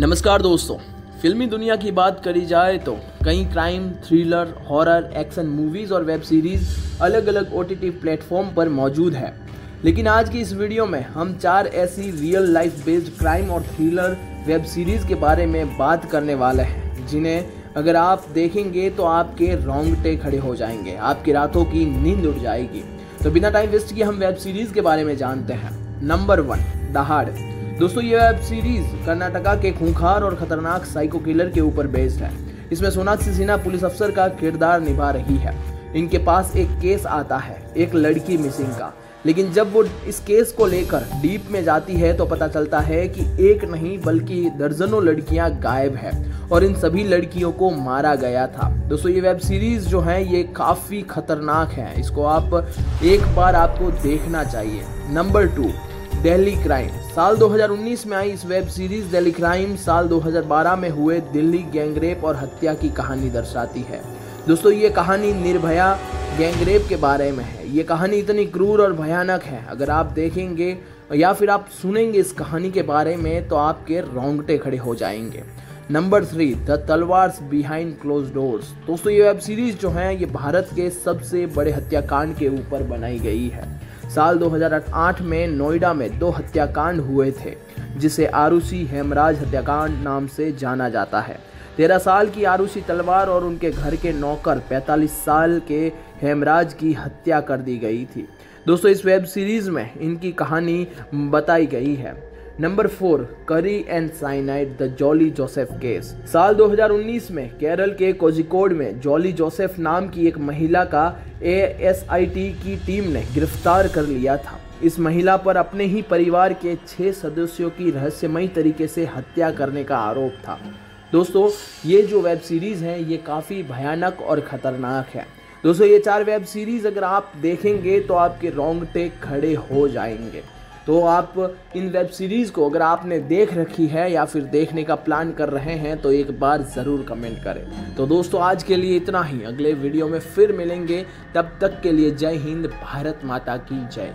नमस्कार दोस्तों, फिल्मी दुनिया की बात करी जाए तो कई crime thriller horror action movies और वेब सीरीज़ अलग अलग ओ टी प्लेटफॉर्म पर मौजूद है। लेकिन आज की इस वीडियो में हम चार ऐसी रियल लाइफ बेस्ड क्राइम और थ्रिलर वेब सीरीज़ के बारे में बात करने वाले हैं, जिन्हें अगर आप देखेंगे तो आपके रोंगटे खड़े हो जाएँगे, आपकी रातों की नींद उड़ जाएगी। तो बिना टाइम वेस्ट किए हम वेब सीरीज़ के बारे में जानते हैं। नंबर वन दहाड़ दोस्तों, ये वेब सीरीज़ कर्नाटका के खूंखार और खतरनाक साइको किलर के ऊपर बेस्ड है। इसमें सोनाक्षी सिन्हा पुलिस अफसर का किरदार निभा रही है। इनके पास एक केस आता है, एक लड़की मिसिंग का। लेकिन जब वो इस केस को लेकर डीप में जाती है तो पता चलता है कि एक नहीं, बल्कि दर्जनों लड़कियाँ गायब है और इन सभी लड़कियों को मारा गया था। दोस्तों, ये वेब सीरीज़ जो है, ये काफ़ी खतरनाक है। इसको आप एक बार आपको देखना चाहिए। Number two Delhi crime. साल 2019 में आई इस वेब सीरीज़, दिल्ली क्राइम साल 2012 में हुए दिल्ली गैंगरेप और हत्या की कहानी दर्शाती है। दोस्तों, ये कहानी निर्भया गैंगरेप के बारे में है। ये कहानी इतनी क्रूर और भयानक है। अगर आप देखेंगे या फिर आप सुनेंगे इस कहानी के बारे में तो आपके रोंगटे खड़े हो जाएँगे। Number three, the Talwars behind close doors. दोस्तों, ये वेब सीरीज़ जो है, ये भारत के सबसे बड़े हत्याकांड के ऊपर बनाई गई है। साल 2008 में नोएडा में दो हत्याकांड हुए थे, जिसे आरुषि हेमराज हत्याकांड नाम से जाना जाता है। तेरह साल की आरुषि तलवार और उनके घर के नौकर 45 साल के हेमराज की हत्या कर दी गई थी। दोस्तों, इस वेब सीरीज़ में इनकी कहानी बताई गई है। Number four, curry and cyanide, the Jolly Joseph case. साल 2019 में केरल के कोजिकोड में जॉली जोसेफ नाम की एक महिला का एएसआईटी की टीम ने गिरफ़्तार कर लिया था। इस महिला पर अपने ही परिवार के छह सदस्यों की रहस्यमयी तरीके से हत्या करने का आरोप था। दोस्तों, ये जो वेब सीरीज़ है, ये काफ़ी भयानक और ख़तरनाक है। दोस्तों, ये चार वेब सीरीज़ अगर आप देखेंगे तो आपके रोंगटे खड़े हो जाएँगे। तो आप इन वेब सीरीज़ को अगर आपने देख रखी है या फिर देखने का प्लान कर रहे हैं तो एक बार ज़रूर कमेंट करें। तो दोस्तों, आज के लिए इतना ही। अगले वीडियो में फिर मिलेंगे। तब तक के लिए जय हिंद, भारत माता की जय।